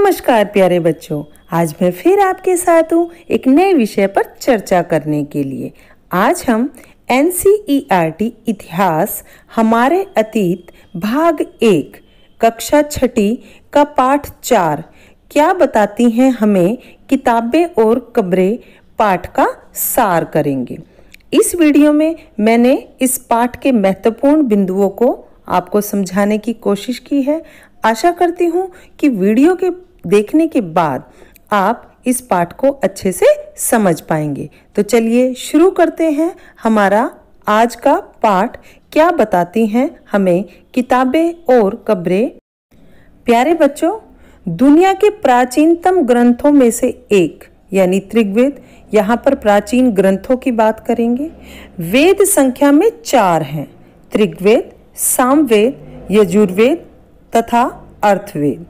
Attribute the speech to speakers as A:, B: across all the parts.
A: नमस्कार प्यारे बच्चों, आज मैं फिर आपके साथ हूँ एक नए विषय पर चर्चा करने के लिए। आज हम एनसीईआरटी इतिहास, हमारे अतीत, भाग एक, कक्षा छठी का पाठ चार, क्या बताती हैं हमें किताबें और कब्रें, पाठ का सार करेंगे। इस वीडियो में मैंने इस पाठ के महत्वपूर्ण बिंदुओं को आपको समझाने की कोशिश की है। आशा करती हूँ कि वीडियो के देखने के बाद आप इस पाठ को अच्छे से समझ पाएँगे। तो चलिए शुरू करते हैं। हमारा आज का पाठ क्या बताती हैं हमें किताबें और कब्रें। प्यारे बच्चों, दुनिया के प्राचीनतम ग्रंथों में से एक, यानी त्रिग्वेद, यहाँ पर प्राचीन ग्रंथों की बात करेंगे। वेद संख्या में चार हैं। त्रिग्वेद, सामवेद, यजुर्वेद तथा अर्थवेद।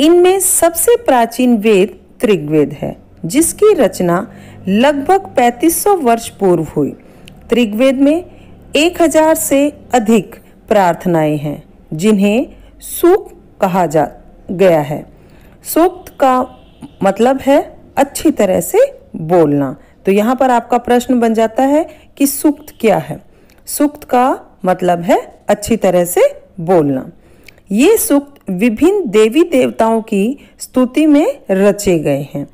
A: इनमें सबसे प्राचीन वेद त्रिग्वेद है, जिसकी रचना लगभग 3500 वर्ष पूर्व हुई। त्रिग्वेद में 1000 से अधिक प्रार्थनाएँ हैं, जिन्हें सूक्त कहा जा, गया है। सूक्त का मतलब है अच्छी तरह से बोलना। तो यहाँ पर आपका प्रश्न बन जाता है कि सूक्त क्या है? सूक्त का मतलब है अच्छी तरह से बोलना। ये सूक्त विभिन्न देवी देवताओं की स्तुति में रचे गए हैं।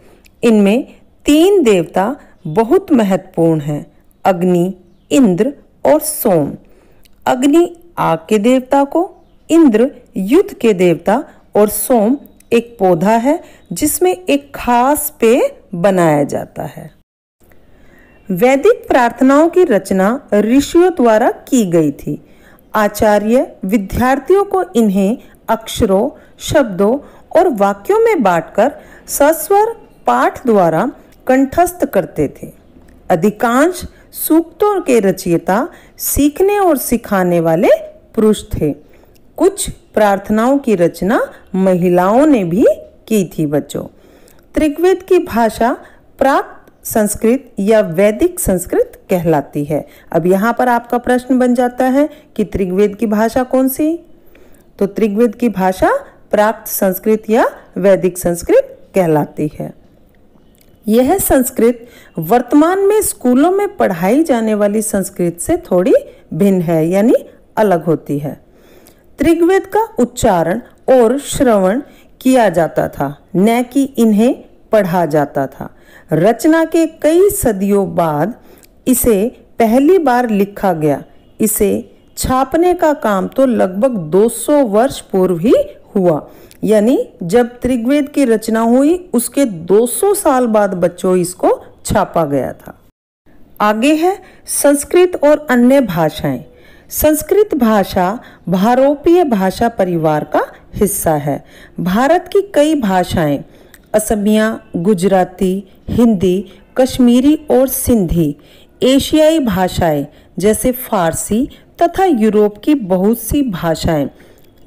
A: इनमें तीन देवता बहुत महत्वपूर्ण हैं, अग्नि, इंद्र और सोम। अग्नि आग के देवता को, इंद्र युद्ध के देवता और सोम एक पौधा है जिसमें एक खास पेय बनाया जाता है। वैदिक प्रार्थनाओं की रचना ऋषियों द्वारा की गई थी। आचार्य विद्यार्थियों को इन्हें अक्षरों, शब्दों और वाक्यों में बांटकर सस्वर पाठ द्वारा कंठस्थ करते थे। अधिकांश सूक्तों के रचयिता सीखने और सिखाने वाले पुरुष थे। कुछ प्रार्थनाओं की रचना महिलाओं ने भी की थी, बच्चों। त्रिग्वेद की भाषा प्राक संस्कृत या वैदिक संस्कृत कहलाती है। अब यहाँ पर आपका प्रश्न बन जाता है कि त्रिग्वेद की भाषा कौन सी? तो त्रिगवेद की भाषा प्राप्त संस्कृत या वैदिक संस्कृत कहलाती है। यह संस्कृत वर्तमान में स्कूलों में पढ़ाई जाने वाली संस्कृत से थोड़ी भिन्न है, यानी अलग होती है। त्रिगवेद का उच्चारण और श्रवण किया जाता था, न कि इन्हें पढ़ा जाता था। रचना के कई सदियों बाद इसे पहली बार लिखा गया। इसे छापने का काम तो लगभग 200 वर्ष पूर्व ही हुआ। यानी जब त्रिग्वेद की रचना हुई, उसके 200 साल बाद बच्चों इसको छापा गया था। आगे है संस्कृत और अन्य भाषाएँ। संस्कृत भाषा भारोपीय भाषा परिवार का हिस्सा है। भारत की कई भाषाएँ, असमिया, गुजराती, हिंदी, कश्मीरी और सिंधी, एशियाई भाषाएँ जैसे फारसी तथा यूरोप की बहुत सी भाषाएँ,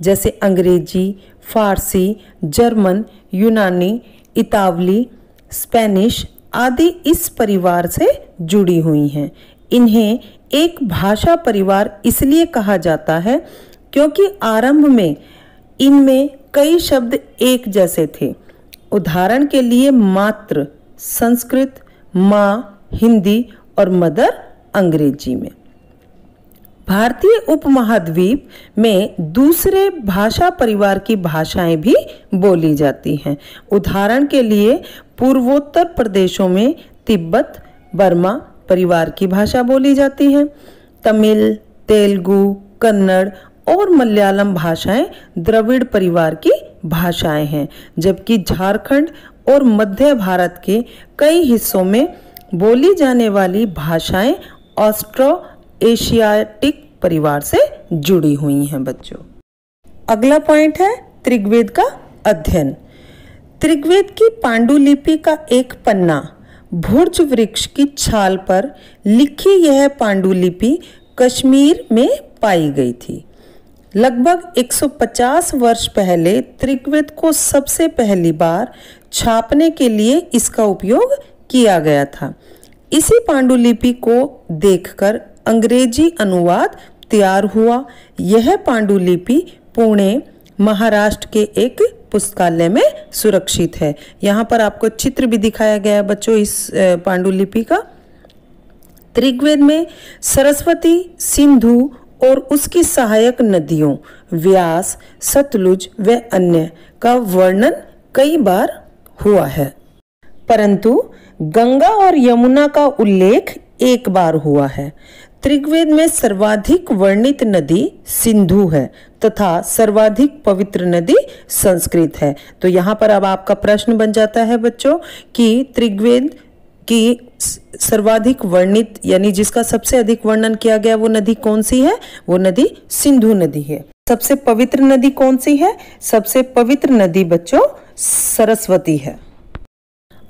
A: जैसे अंग्रेज़ी, फारसी, जर्मन, यूनानी, इतावली, स्पेनिश आदि इस परिवार से जुड़ी हुई हैं। इन्हें एक भाषा परिवार इसलिए कहा जाता है क्योंकि आरंभ में इनमें कई शब्द एक जैसे थे। उदाहरण के लिए मात्र संस्कृत, माँ, हिंदी और मदर अंग्रेज़ी में। भारतीय उपमहाद्वीप में दूसरे भाषा परिवार की भाषाएँ भी बोली जाती हैं। उदाहरण के लिए, पूर्वोत्तर प्रदेशों में तिब्बत, बर्मा परिवार की भाषा बोली जाती है। तमिल, तेलुगु, कन्नड़ और मलयालम भाषाएँ द्रविड़ परिवार की भाषाएँ हैं, जबकि झारखंड और मध्य भारत के कई हिस्सों में बोली जाने वाली भाषाएँ ऑस्ट्रो एशियाटिक परिवार से जुड़ी हुई हैं बच्चों। अगला पॉइंट है त्रिगवेद का अध्ययन। त्रिगवेद की पांडुलिपि का एक पन्ना भुर्ज वृक्ष की छाल पर लिखी यह पांडुलिपि कश्मीर में पाई गई थी। लगभग 150 वर्ष पहले त्रिग्वेद को सबसे पहली बार छापने के लिए इसका उपयोग किया गया था। इसी पांडुलिपि को देखकर अंग्रेज़ी अनुवाद तैयार हुआ। यह पांडुलिपि पुणे महाराष्ट्र के एक पुस्तकालय में सुरक्षित है। यहाँ पर आपको चित्र भी दिखाया गया है बच्चों इस पांडुलिपि का। त्रिग्वेद में सरस्वती, सिंधु और उसकी सहायक नदियों, व्यास, सतलुज व अन्य का वर्णन कई बार हुआ है। परंतु गंगा और यमुना का उल्लेख एक बार हुआ है। त्रिग्वेद में सर्वाधिक वर्णित नदी सिंधु है तथा सर्वाधिक पवित्र नदी संस्कृत है। तो यहाँ पर अब आपका प्रश्न बन जाता है बच्चों कि त्रिग्वेद की सर्वाधिक वर्णित, यानी जिसका सबसे अधिक वर्णन किया गया वो नदी कौन सी है? वो नदी सिंधु नदी है। सबसे पवित्र नदी कौन सी है? सबसे पवित्र नदी बच्चों सरस्वती है।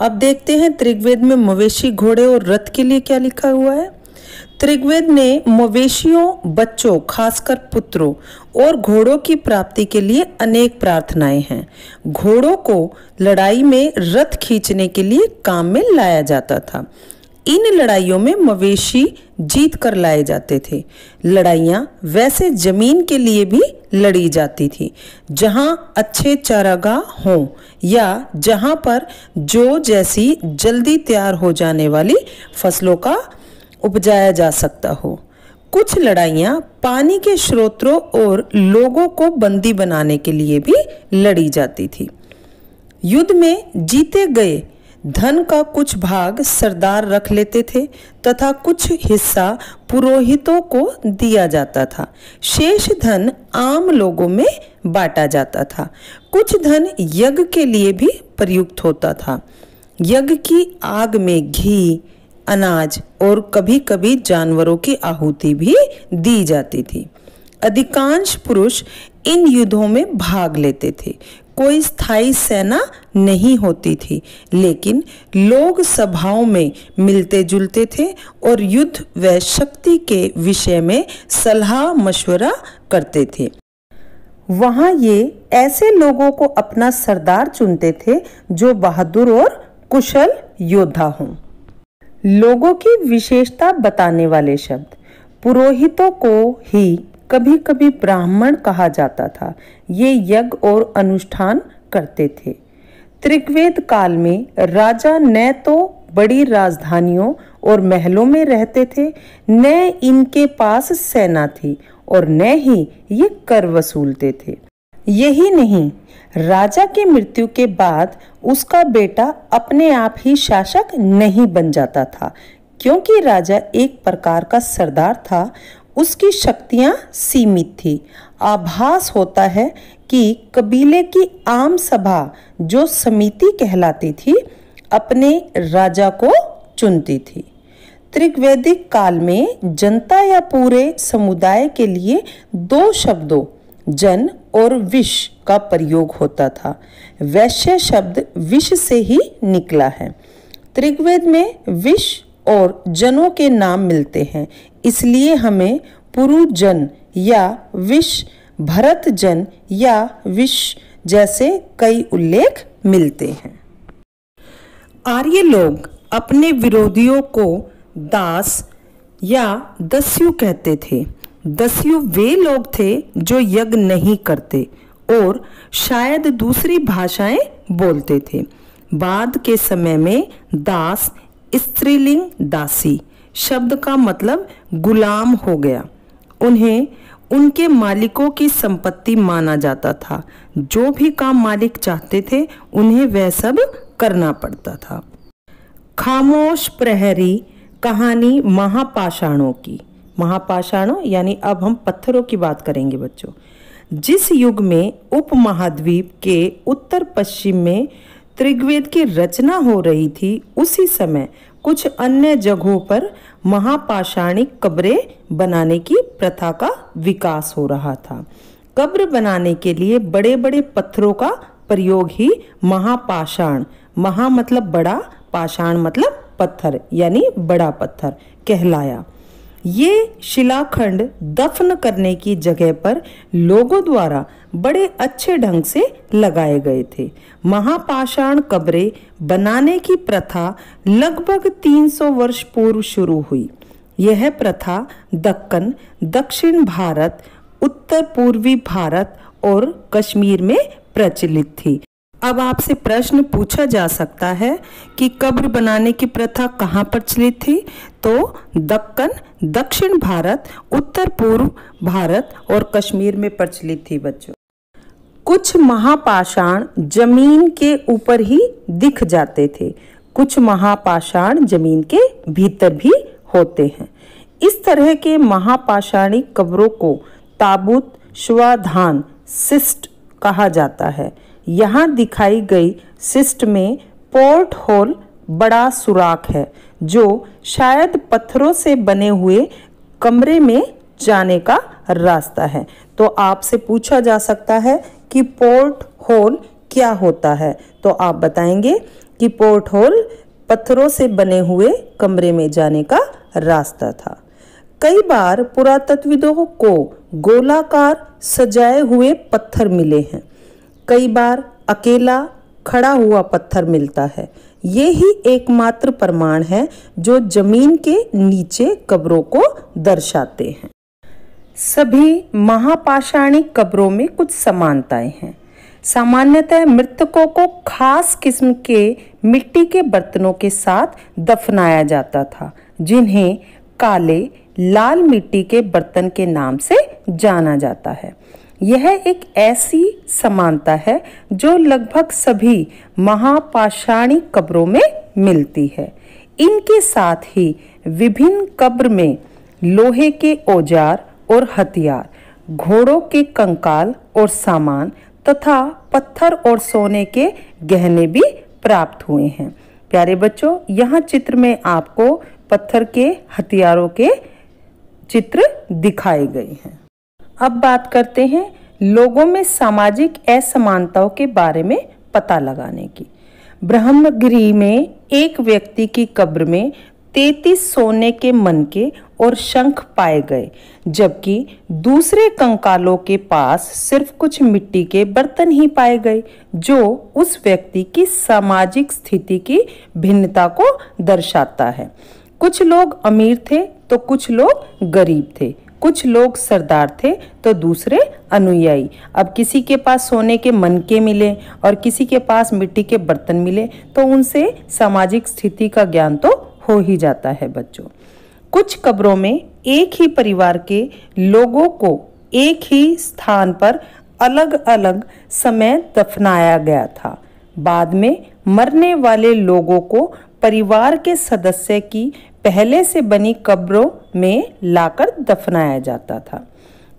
A: अब देखते हैं त्रिग्वेद में मवेशी घोड़े और रथ के लिए क्या लिखा हुआ है। त्रिग्वेद ने मवेशियों, बच्चों, खासकर पुत्रों और घोड़ों की प्राप्ति के लिए अनेक प्रार्थनाएँ हैं। घोड़ों को लड़ाई में रथ खींचने के लिए काम में लाया जाता था। इन लड़ाइयों में मवेशी जीत कर लाए जाते थे। लड़ाइयाँ वैसे ज़मीन के लिए भी लड़ी जाती थी, जहाँ अच्छे चारागाह हों या जहाँ पर जो जैसी जल्दी तैयार हो जाने वाली फ़सलों का उपजाया जा सकता हो। कुछ लड़ाइयाँ पानी के स्रोतों और लोगों को बंदी बनाने के लिए भी लड़ी जाती थी। युद्ध में जीते गए धन का कुछ भाग सरदार रख लेते थे तथा कुछ हिस्सा पुरोहितों को दिया जाता था। शेष धन आम लोगों में बांटा जाता था। कुछ धन यज्ञ के लिए भी प्रयुक्त होता था। यज्ञ की आग में घी, अनाज और कभी कभी जानवरों की आहुति भी दी जाती थी। अधिकांश पुरुष इन युद्धों में भाग लेते थे। कोई स्थायी सेना नहीं होती थी। लेकिन लोग सभाओं में मिलते जुलते थे और युद्ध व शक्ति के विषय में सलाह मशवरा करते थे। वहाँ ये ऐसे लोगों को अपना सरदार चुनते थे जो बहादुर और कुशल योद्धा हों। लोगों की विशेषता बताने वाले शब्द, पुरोहितों को ही कभी कभी ब्राह्मण कहा जाता था, ये यज्ञ और अनुष्ठान करते थे। त्रिवेद काल में राजा न तो बड़ी राजधानियों और महलों में रहते थे, न इनके पास सेना थी और न ही ये कर वसूलते थे। यही नहीं, राजा की मृत्यु के बाद उसका बेटा अपने आप ही शासक नहीं बन जाता था, क्योंकि राजा एक प्रकार का सरदार था उसकी शक्तियाँ सीमित थी। आभास होता है कि कबीले की आम सभा जो समिति कहलाती थी, अपने राजा को चुनती थी। त्रिवेदिक काल में जनता या पूरे समुदाय के लिए दो शब्दों, जन और विष, का प्रयोग होता था। वैश्य शब्द विष से ही निकला है। त्रिग्वेद में विष और जनों के नाम मिलते हैं। इसलिए हमें पुरुजन या विष भरत जन या विष जैसे कई उल्लेख मिलते हैं। आर्य लोग अपने विरोधियों को दास या दस्यु कहते थे। दस्यु वे लोग थे जो यज्ञ नहीं करते और शायद दूसरी भाषाएँ बोलते थे। बाद के समय में दास स्त्रीलिंग दासी, शब्द का मतलब गुलाम हो गया। उन्हें, उनके मालिकों की संपत्ति माना जाता था। जो भी काम मालिक चाहते थे, उन्हें वह सब करना पड़ता था। खामोश प्रहरी, कहानी महापाषाणों की। महापाषाणों, यानी अब हम पत्थरों की बात करेंगे बच्चों। जिस युग में उपमहाद्वीप के उत्तर पश्चिम में त्रिग्वेद की रचना हो रही थी, उसी समय कुछ अन्य जगहों पर महापाषाणिक कब्रें बनाने की प्रथा का विकास हो रहा था। कब्र बनाने के लिए बड़े बड़े पत्थरों का प्रयोग ही महापाषाण, महा मतलब बड़ा, पाषाण मतलब पत्थर, यानी बड़ा पत्थर कहलाया। ये शिलाखंड दफन करने की जगह पर लोगों द्वारा बड़े अच्छे ढंग से लगाए गए थे। महापाषाण कब्रें बनाने की प्रथा लगभग 300 वर्ष पूर्व शुरू हुई। यह प्रथा दक्कन, दक्षिण भारत, उत्तर पूर्वी भारत और कश्मीर में प्रचलित थी। अब आपसे प्रश्न पूछा जा सकता है कि कब्र बनाने की प्रथा कहाँ प्रचलित थी? तो दक्कन, दक्षिण भारत, उत्तर पूर्व भारत और कश्मीर में प्रचलित थी बच्चों। कुछ महापाषाण ज़मीन के ऊपर ही दिख जाते थे। कुछ महापाषाण ज़मीन के भीतर भी होते हैं। इस तरह के महापाषाणी कब्रों को ताबूत, श्वाधान, सिस्ट कहा जाता है। यहाँ दिखाई गई सिस्ट में पोर्ट होल बड़ा सुराख है, जो शायद पत्थरों से बने हुए कमरे में जाने का रास्ता है। तो आपसे पूछा जा सकता है कि पोर्ट होल क्या होता है? तो आप बताएँगे कि पोर्ट होल पत्थरों से बने हुए कमरे में जाने का रास्ता था। कई बार पुरातत्विदों को गोलाकार सजाए हुए पत्थर मिले हैं। कई बार अकेला खड़ा हुआ पत्थर मिलता है। ये ही एकमात्र प्रमाण है जो ज़मीन के नीचे कब्रों को दर्शाते हैं। सभी महापाषाणिक कब्रों में कुछ समानताएँ हैं। सामान्यतः मृतकों को खास किस्म के मिट्टी के बर्तनों के साथ दफनाया जाता था, जिन्हें काले, लाल मिट्टी के बर्तन के नाम से जाना जाता है। यह एक ऐसी समानता है जो लगभग सभी महापाषाणी कब्रों में मिलती है। इनके साथ ही विभिन्न कब्र में लोहे के औज़ार और हथियार, घोड़ों के कंकाल और सामान तथा पत्थर और सोने के गहने भी प्राप्त हुए हैं। प्यारे बच्चों, यहाँ चित्र में आपको पत्थर के, हथियारों के चित्र दिखाए गए हैं। अब बात करते हैं लोगों में सामाजिक असमानताओं के बारे में पता लगाने की। ब्रह्मगिरी में एक व्यक्ति की कब्र में तैतीस सोने के मनके और शंख पाए गए, जबकि दूसरे कंकालों के पास सिर्फ़ कुछ मिट्टी के बर्तन ही पाए गए, जो उस व्यक्ति की सामाजिक स्थिति की भिन्नता को दर्शाता है। कुछ लोग अमीर थे तो कुछ लोग गरीब थे। कुछ लोग सरदार थे तो दूसरे अनुयायी। अब किसी के पास सोने के मनके मिले और किसी के पास मिट्टी के बर्तन मिले तो उनसे सामाजिक स्थिति का ज्ञान तो हो ही जाता है बच्चों। कुछ कब्रों में एक ही परिवार के लोगों को एक ही स्थान पर अलग अलग समय दफनाया गया था। बाद में मरने वाले लोगों को परिवार के सदस्य की पहले से बनी कब्रों में लाकर दफनाया जाता था।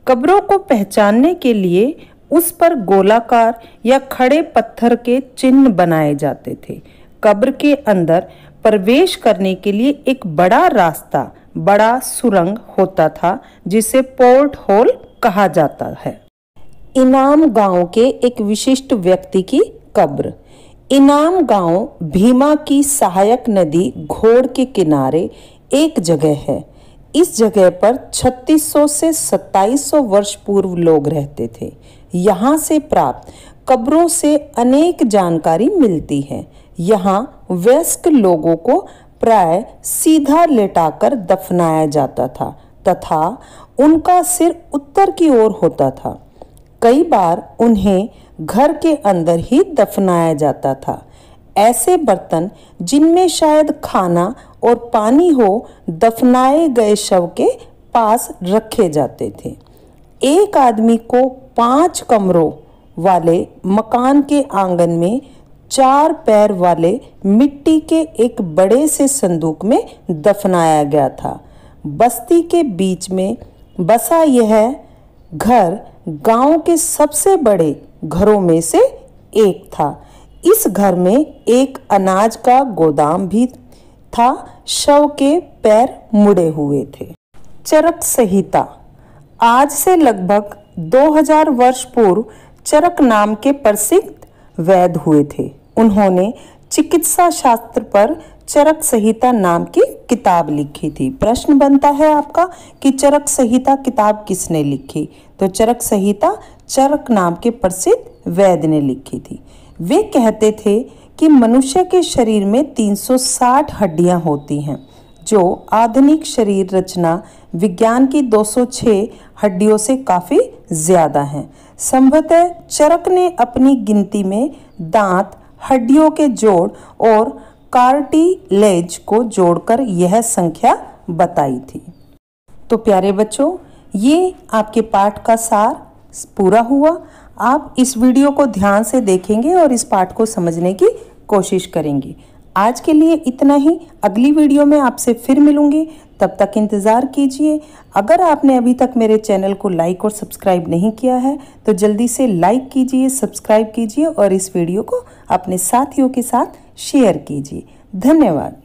A: कब्रों को पहचानने के लिए उस पर गोलाकार या खड़े पत्थर के चिन्ह बनाए जाते थे। कब्र के अंदर प्रवेश करने के लिए एक बड़ा रास्ता बड़ा सुरंग होता था, जिसे पोर्ट होल कहा जाता है। इनाम गाँव के एक विशिष्ट व्यक्ति की कब्र। इनाम गाँव भीमा की सहायक नदी घोड़ के किनारे एक जगह है। इस जगह पर 3600 से 2700 वर्ष पूर्व लोग रहते थे। यहाँ से प्राप्त कब्रों से अनेक जानकारी मिलती है। यहाँ वयस्क लोगों को प्राय सीधा लेटाकर दफनाया जाता था तथा उनका सिर उत्तर की ओर होता था। कई बार उन्हें घर के अंदर ही दफनाया जाता था। ऐसे बर्तन जिनमें शायद खाना और पानी हो, दफनाए गए शव के पास रखे जाते थे। एक आदमी को पाँच कमरों वाले मकान के आँगन में चार पैर वाले मिट्टी के एक बड़े से संदूक में दफनाया गया था। बस्ती के बीच में बसा यह घर गाँव के सबसे बड़े घरों में से एक था। इस घर में एक अनाज का गोदाम भी था। शव के पैर मुड़े हुए थे। चरक संहिता। आज से लगभग 2000 वर्ष पूर्व चरक नाम के प्रसिद्ध वैद हुए थे। उन्होंने चिकित्सा शास्त्र पर चरक संहिता नाम की किताब लिखी थी। प्रश्न बनता है आपका कि चरक संहिता किताब किसने लिखी? तो चरक संहिता चरक नाम के प्रसिद्ध वैद्य ने लिखी थी। वे कहते थे कि मनुष्य के शरीर में 360 हड्डियाँ होती हैं, जो आधुनिक शरीर रचना विज्ञान की 206 हड्डियों से काफ़ी ज़्यादा हैं। संभवतः चरक ने अपनी गिनती में दांत हड्डियों के जोड़ और कार्टिलेज को जोड़कर यह संख्या बताई थी। तो प्यारे बच्चों, ये आपके पाठ का सार पूरा हुआ। आप इस वीडियो को ध्यान से देखेंगे और इस पाठ को समझने की कोशिश करेंगे। आज के लिए इतना ही। अगली वीडियो में आपसे फिर मिलूँगी। तब तक इंतज़ार कीजिए। अगर आपने अभी तक मेरे चैनल को लाइक और सब्सक्राइब नहीं किया है तो जल्दी से लाइक कीजिए, सब्सक्राइब कीजिए और इस वीडियो को अपने साथियों के साथ शेयर कीजिए। धन्यवाद।